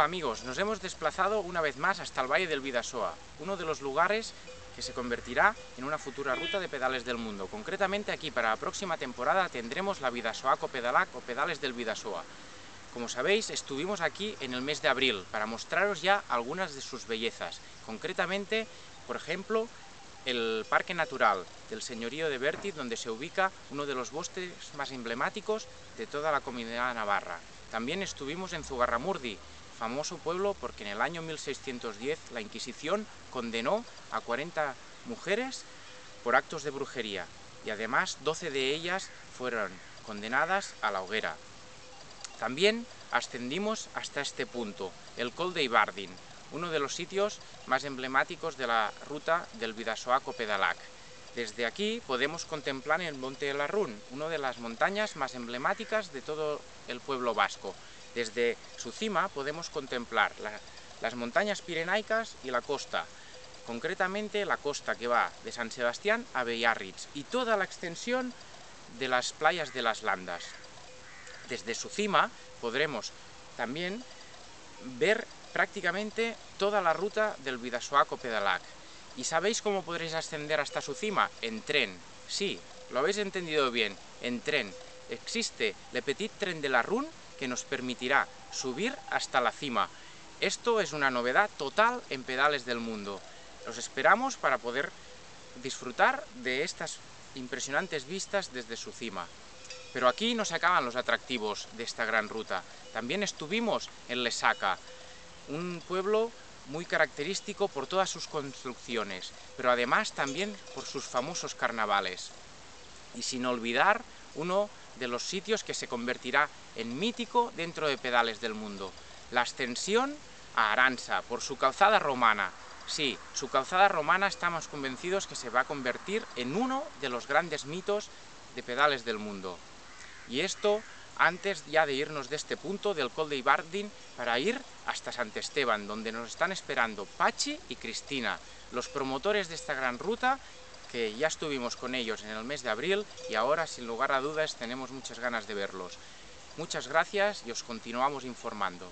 Hola amigos, nos hemos desplazado una vez más hasta el Valle del Vidasoa, uno de los lugares que se convertirá en una futura ruta de pedales del mundo. Concretamente aquí para la próxima temporada tendremos la Vidasoaco Pedalac o Pedales del Vidasoa. Como sabéis, estuvimos aquí en el mes de abril para mostraros ya algunas de sus bellezas. Concretamente, por ejemplo, el Parque Natural del Señorío de Bertiz, donde se ubica uno de los bosques más emblemáticos de toda la comunidad navarra. También estuvimos en Zugarramurdi, famoso pueblo porque en el año 1610 la Inquisición condenó a 40 mujeres por actos de brujería y además 12 de ellas fueron condenadas a la hoguera. También ascendimos hasta este punto, el Col de Ibardin, uno de los sitios más emblemáticos de la ruta del Vidasoaco Pedalac. Desde aquí podemos contemplar el Monte de la Run, una de las montañas más emblemáticas de todo el pueblo vasco. Desde su cima podemos contemplar las montañas pirenaicas y la costa, concretamente la costa que va de San Sebastián a Bellarritz y toda la extensión de las playas de las Landas. Desde su cima podremos también ver prácticamente toda la ruta del Vidasoaco Pedalac. ¿Y sabéis cómo podréis ascender hasta su cima? En tren. Sí, lo habéis entendido bien, en tren. Existe Le Petit Tren de la Run que nos permitirá subir hasta la cima. Esto es una novedad total en Pedales del Mundo. Los esperamos para poder disfrutar de estas impresionantes vistas desde su cima. Pero aquí no se acaban los atractivos de esta gran ruta. También estuvimos en Lesaca, un pueblo muy característico por todas sus construcciones, pero además también por sus famosos carnavales. Y sin olvidar uno de los sitios que se convertirá en mítico dentro de Pedales del Mundo, la ascensión a Aranza, por su calzada romana. Sí, su calzada romana estamos convencidos que se va a convertir en uno de los grandes mitos de Pedales del Mundo. Y esto antes ya de irnos de este punto del Col de Ibardin para ir hasta Sant Esteban, donde nos están esperando Pachi y Cristina, los promotores de esta gran ruta que ya estuvimos con ellos en el mes de abril y ahora sin lugar a dudas tenemos muchas ganas de verlos. Muchas gracias y os continuamos informando.